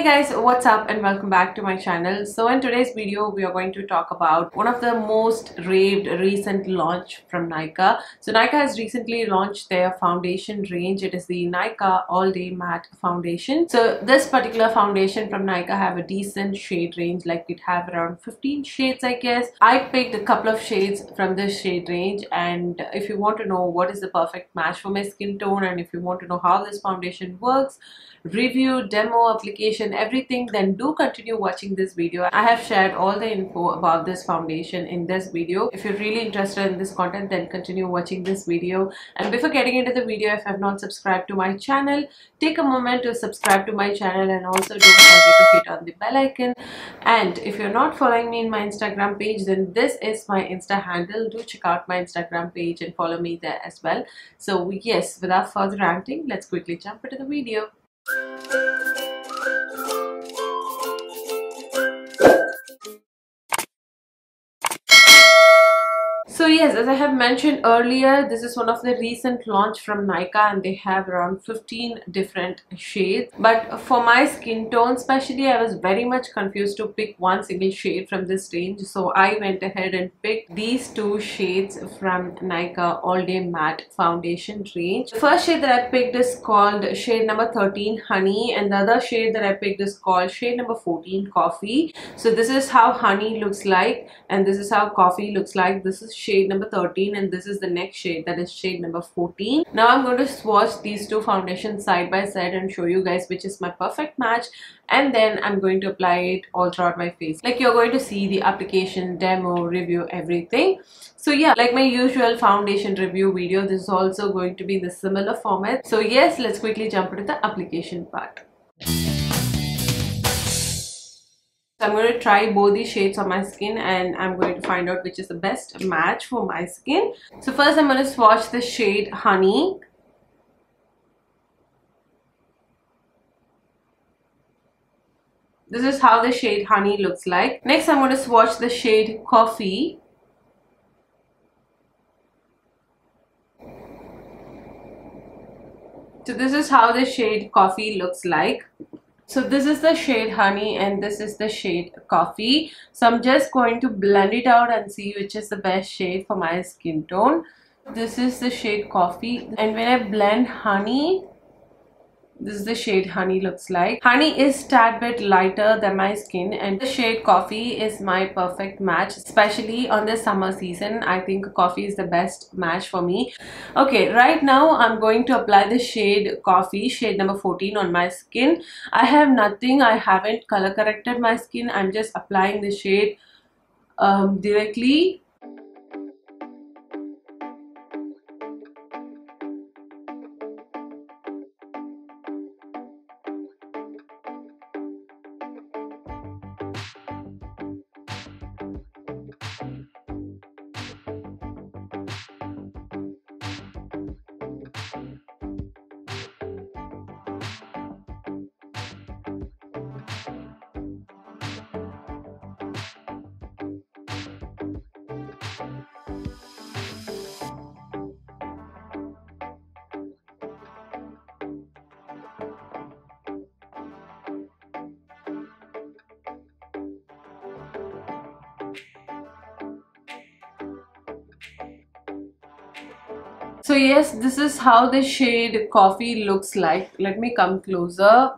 Hey guys, what's up and welcome back to my channel. So in today's video, we are going to talk about one of the most raved recent launch from Nykaa. So Nykaa has recently launched their foundation range. It is the Nykaa All Day Matte Foundation. So this particular foundation from Nykaa have a decent shade range, like it have around 15 shades, I guess. I picked a couple of shades from this shade range and if you want to know what is the perfect match for my skin tone and if you want to know how this foundation works, review, demo, application, everything, then do continue watching this video. I have shared all the info about this foundation in this video. If you're really interested in this content, then continue watching this video. And before getting into the video, if you have not subscribed to my channel, take a moment to subscribe to my channel and also don't forget to hit on the bell icon. And if you're not following me in my Instagram page, then this is my Insta handle. Do check out my Instagram page and follow me there as well. So yes, without further ranting, let's quickly jump into the video. Yes, as I have mentioned earlier, this is one of the recent launch from Nykaa and they have around 15 different shades. But for my skin tone especially, I was very much confused to pick one single shade from this range. So I went ahead and picked these two shades from Nykaa All Day Matte Foundation range. The first shade that I picked is called shade number 13 Honey and the other shade that I picked is called shade number 14 Coffee. So this is how Honey looks like and this is how Coffee looks like. This is shade number 13 and this is the next shade that is shade number 14 now i'm going to swatch these two foundations side by side and show you guys which is my perfect match. And then i'm going to apply it all throughout my face. Like you're going to see the application demo review everything. So yeah like my usual foundation review video this is also going to be the similar format. So yes let's quickly jump into the application part So I'm going to try both these shades on my skin and I'm going to find out which is the best match for my skin. So first I'm going to swatch the shade Honey. This is how the shade Honey looks like. Next I'm going to swatch the shade Coffee. So this is how the shade Coffee looks like. So this is the shade honey and this is the shade coffee. So I'm just going to blend it out and see which is the best shade for my skin tone. This is the shade coffee and when I blend honey this is the shade honey looks like. Honey is tad bit lighter than my skin and the shade coffee is my perfect match especially on the summer season. I think coffee is the best match for me. Okay right now i'm going to apply the shade coffee shade number 14 on my skin. I have nothing. I haven't color corrected my skin. I'm just applying the shade um, directly so yes this is how the shade coffee looks like. Let me come closer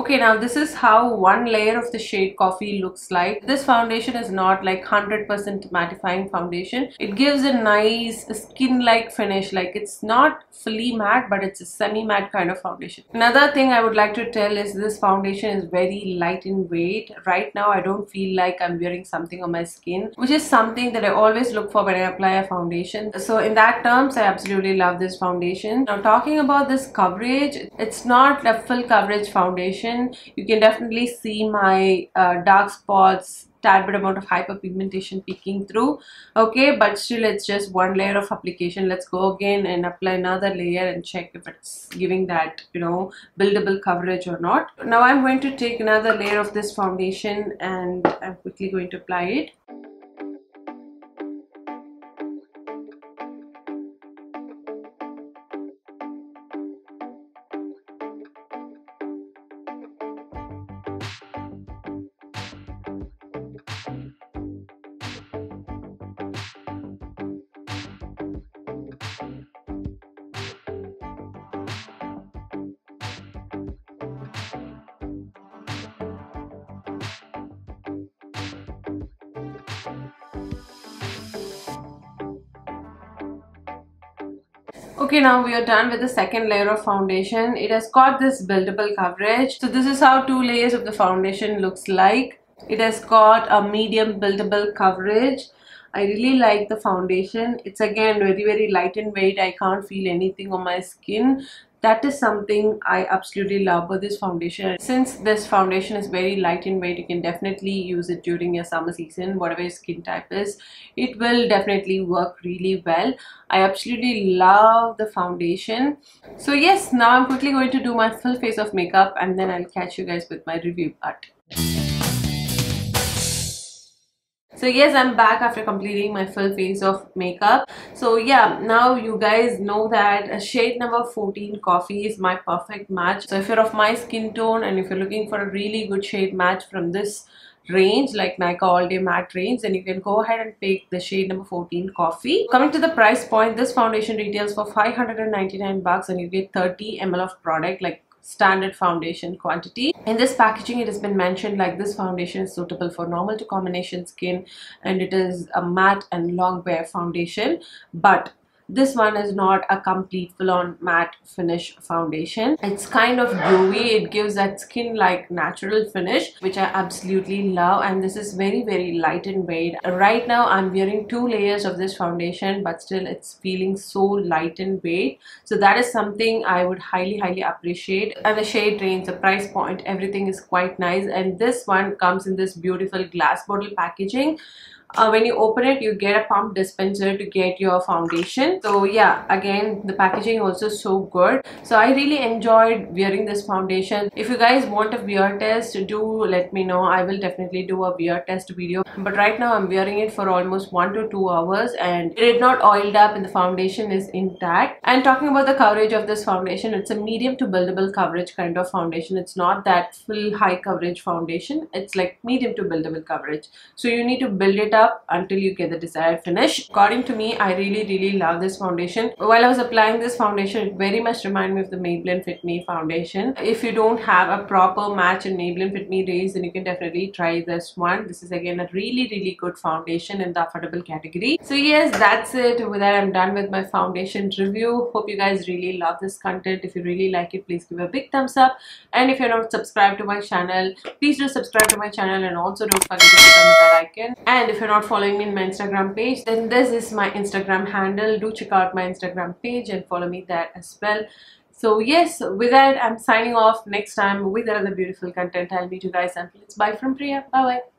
okay now this is how one layer of the shade coffee looks like. This foundation is not like 100% mattifying foundation. It gives a nice skin like finish like it's not fully matte but it's a semi matte kind of foundation. Another thing i would like to tell is this foundation is very light in weight. Right now i don't feel like i'm wearing something on my skin which is something that i always look for when i apply a foundation. So in that terms i absolutely love this foundation. Now talking about this coverage it's not a full coverage foundation you can definitely see my uh, dark spots tad bit amount of hyperpigmentation peeking through. Okay but still it's just one layer of application. Let's go again and apply another layer and check if it's giving that you know buildable coverage or not. Now i'm going to take another layer of this foundation and i'm quickly going to apply it Okay, now we are done with the second layer of foundation. It has got this buildable coverage. So this is how two layers of the foundation looks like. It has got a medium buildable coverage. I really like the foundation. It's again very very light in weight. I can't feel anything on my skin that is something I absolutely love with this foundation. Since this foundation is very light in weight, you can definitely use it during your summer season, whatever your skin type is. It will definitely work really well. I absolutely love the foundation. So yes, now I'm quickly going to do my full face of makeup and then I'll catch you guys with my review part. So yes i'm back after completing my full face of makeup so yeah now you guys know that shade number 14 coffee is my perfect match so if you're of my skin tone and if you're looking for a really good shade match from this range like Nykaa All Day Matte range then you can go ahead and pick the shade number 14 coffee. Coming to the price point this foundation retails for 599 bucks and you get 30 ml of product like standard foundation quantity. In this packaging, it has been mentioned like this foundation is suitable for normal to combination skin and it is a matte and long wear foundation. But this one is not a complete full-on matte finish foundation. It's kind of dewy it gives that skin like natural finish which i absolutely love and this is very very light in weight right now i'm wearing two layers of this foundation but still it's feeling so light in weight so that is something i would highly highly appreciate. And the shade range the price point everything is quite nice. And this one comes in this beautiful glass bottle packaging uh, when you open it you get a pump dispenser to get your foundation. So yeah again the packaging also so good. So i really enjoyed wearing this foundation. If you guys want a wear test do let me know. I will definitely do a wear test video. But right now i'm wearing it for almost one to two hours and it is not oiled up and the foundation is intact. And talking about the coverage of this foundation it's a medium to buildable coverage kind of foundation. It's not that full high coverage foundation. It's like medium to buildable coverage. So you need to build it up until you get the desired finish. According to me i really really love this foundation. While i was applying this foundation it very much reminded me of the maybelline fit me foundation. If you don't have a proper match in maybelline fit me range then you can definitely try this one. This is again a really really good foundation in the affordable category. So yes that's it. With that i'm done with my foundation review. Hope you guys really love this content. If you really like it please give a big thumbs up. And if you're not subscribed to my channel please do subscribe to my channel. And also don't forget to click on the bell icon. And if you're not following me in my Instagram page, then this is my Instagram handle. Do check out my Instagram page and follow me there as well. So yes, with that, I'm signing off next time with another beautiful content. I'll meet you guys until it's bye from Priya. Bye bye.